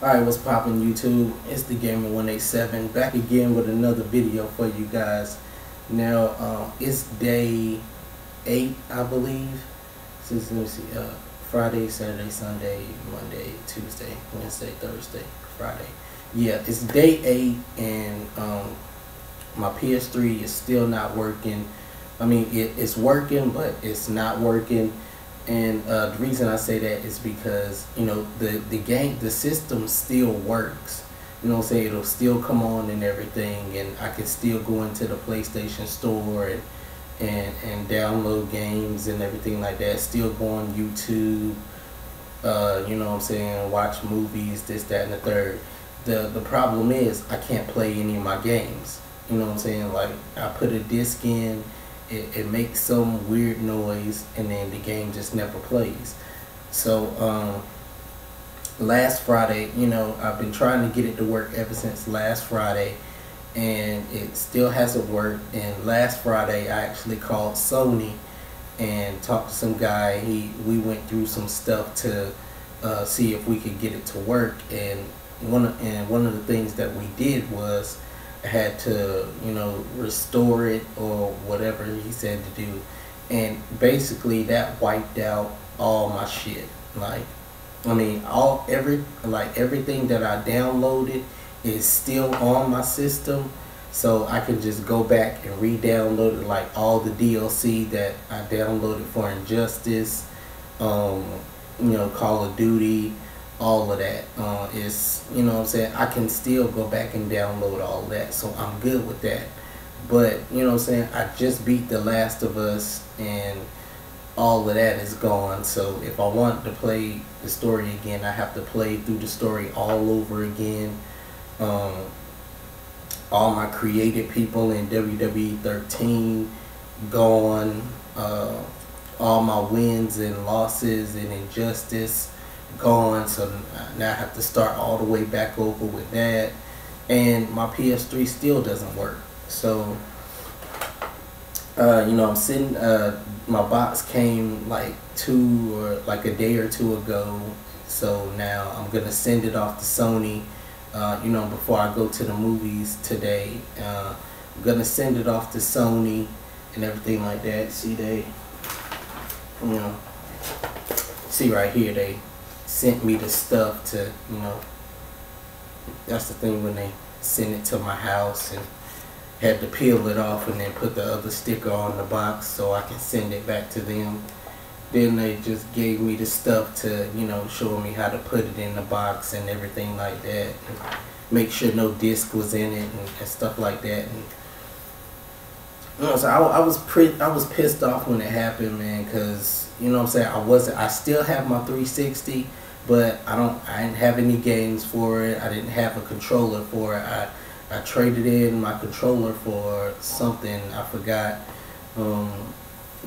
Alright, what's poppin' YouTube? It's the Gamer 187 back again with another video for you guys. Now, uh, it's day 8, I believe. Since, let me see, uh, Friday, Saturday, Sunday, Monday, Tuesday, Wednesday, Thursday, Friday. Yeah, it's day 8 and um, my PS3 is still not working. I mean, it, it's working, but it's not working and uh, the reason I say that is because you know the the game the system still works. You know what I'm saying? It'll still come on and everything, and I can still go into the PlayStation Store and and and download games and everything like that. Still go on YouTube. Uh, you know what I'm saying? Watch movies, this, that, and the third. The the problem is I can't play any of my games. You know what I'm saying? Like I put a disc in it, it makes some weird noise and then the game just never plays. So um, last Friday, you know, I've been trying to get it to work ever since last Friday and it still hasn't worked. And last Friday, I actually called Sony and talked to some guy. He we went through some stuff to uh, see if we could get it to work. And one of, and one of the things that we did was had to, you know, restore it or whatever he said to do. And basically that wiped out all my shit. Like, I mean, all, every, like everything that I downloaded is still on my system. So I can just go back and re-download it, like all the DLC that I downloaded for Injustice, um, you know, Call of Duty, all of that. Uh, is you know I'm saying I can still go back and download all that, so I'm good with that. But you know I'm saying I just beat The Last of Us and all of that is gone. So if I want to play the story again, I have to play through the story all over again. Um, all my created people in WWE 13 gone. Uh, all my wins and losses and injustice gone. So now I have to start all the way back over with that. And my PS3 still doesn't work. So, uh, you know, I'm sitting, uh, my box came like two or like a day or two ago. So now I'm going to send it off to Sony, uh, you know, before I go to the movies today. Uh, I'm going to send it off to Sony and everything like that. See, they, you know, see right here, they sent me the stuff to, you know, that's the thing when they sent it to my house and had to peel it off and then put the other sticker on the box so I can send it back to them. Then they just gave me the stuff to, you know, show me how to put it in the box and everything like that. And make sure no disc was in it and, and stuff like that. And, you know, so I, I was pretty, I was pissed off when it happened, man, because you know I'm saying. I wasn't. I still have my 360, but I don't. I didn't have any games for it. I didn't have a controller for it. I I traded in my controller for something I forgot. Um,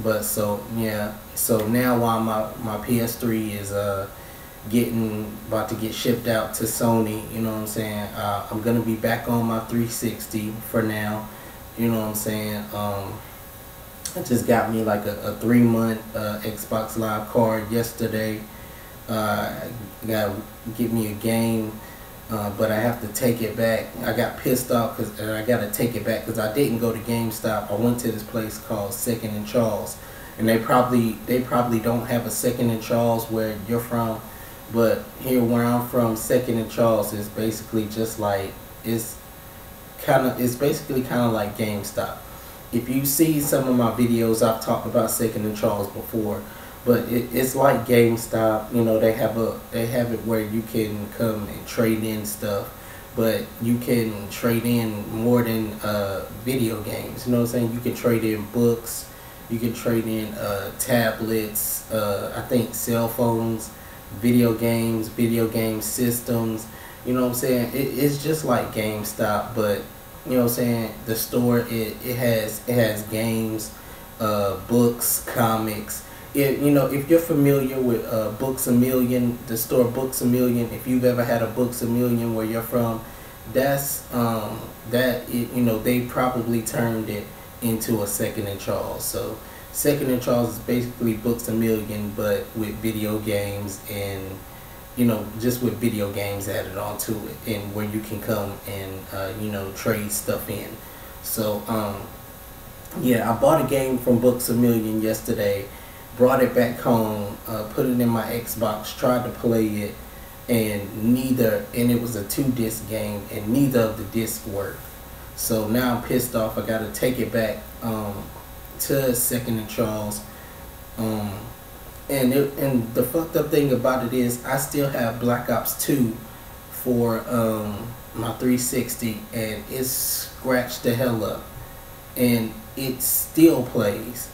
but so yeah. So now while my my PS3 is uh getting about to get shipped out to Sony, you know what I'm saying. Uh, I'm gonna be back on my 360 for now. You know what I'm saying. Um, I just got me like a, a three month uh, Xbox Live card yesterday. Uh, to get me a game, uh, but I have to take it back. I got pissed off because I got to take it back because I didn't go to GameStop. I went to this place called Second and Charles, and they probably they probably don't have a Second and Charles where you're from, but here where I'm from, Second and Charles is basically just like it's kind of it's basically kind of like GameStop. If you see some of my videos, I've talked about Second and Charles before but it, it's like GameStop. You know, they have a they have it where you can come and trade in stuff, but you can trade in more than uh, video games. You know what I'm saying? You can trade in books, you can trade in uh, tablets, uh, I think cell phones, video games, video game systems. You know what I'm saying? It, it's just like GameStop, but you know what I'm saying. The store it, it has it has games, uh, books, comics if, you know, if you're familiar with uh, Books a Million, the store Books a Million, if you've ever had a Books a Million where you're from, that's um, that it, you know they probably turned it into a Second and Charles. So Second and Charles is basically Books a Million, but with video games and you know, just with video games added onto it, and where you can come and uh, you know trade stuff in. So um, yeah, I bought a game from Books a Million yesterday, brought it back home, uh, put it in my Xbox, tried to play it, and neither, and it was a two disc game, and neither of the discs worked. So now I'm pissed off. I got to take it back um, to Second and Charles. Um, and it, and the fucked up thing about it is I still have Black Ops 2 for um, my 360 and it's scratched the hell up and it still plays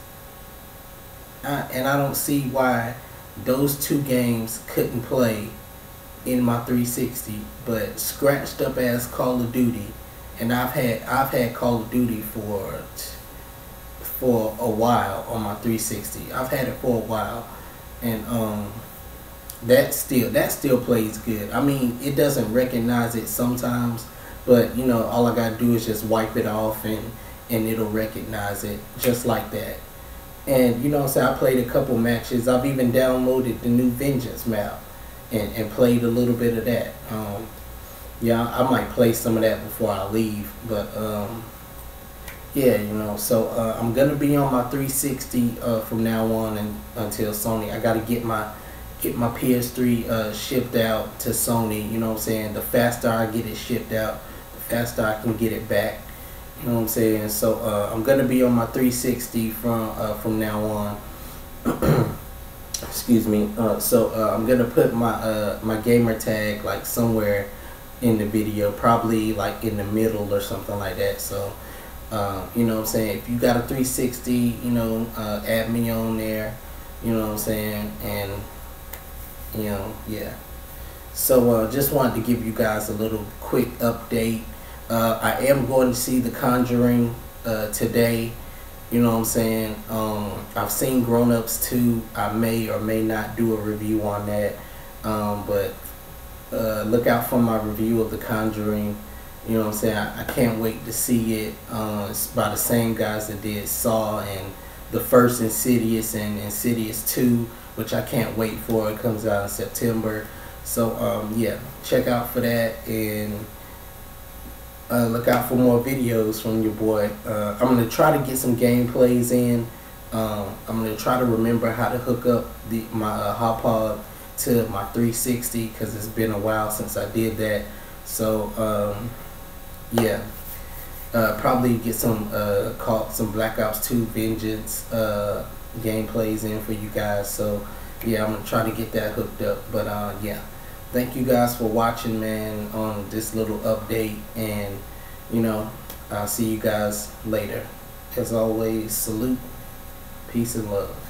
And I don't see why those two games couldn't play in my 360 but scratched up as Call of Duty and I've had I've had Call of Duty for for a while on my 360 I've had it for a while and um that still that still plays good. I mean, it doesn't recognize it sometimes, but you know, all I gotta do is just wipe it off and and it'll recognize it just like that. And you know I'm saying? I played a couple matches. I've even downloaded the new Vengeance map and, and played a little bit of that. Um, yeah, I might play some of that before I leave, but um, yeah, you know, so uh, I'm gonna be on my 360 uh, from now on and until Sony. I gotta get my get my PS3 uh, shipped out to Sony. You know what I'm saying? The faster I get it shipped out, the faster I can get it back. You know what I'm saying? So uh, I'm gonna be on my 360 from uh, from now on. Excuse me. Uh, so uh, I'm gonna put my uh, my gamer tag like somewhere in the video, probably like in the middle or something like that. So. you know what I'm saying? If you got a 360, you know, add me on there. You know what I'm saying? And you know, yeah. So uh, just wanted to give you guys a little quick update. Uh, I am going to see The Conjuring uh, today. You know what I'm saying? Um, I've seen Grown Ups 2. I may or may not do a review on that. Um, but uh, look out for my review of The Conjuring. You know what I'm saying? I, I can't wait to see it. Uh, it's by the same guys that did Saw and the first Insidious and Insidious 2 which I can't wait for. It comes out in September. So um, yeah, check out for that and uh, look out for more videos from your boy. Uh, I'm gonna try to get some gameplays in. Um, I'm gonna try to remember how to hook up the my uh, Hauppauge to my 360 because it's been a while since I did that. So um, yeah, uh, probably get some uh, call some Black Ops 2 Vengeance uh, gameplays in for you guys. So yeah, I'm gonna try to get that hooked up. But uh, yeah, thank you guys for watching, man, on this little update. And you know, I'll see you guys later. As always, salute, peace, and love.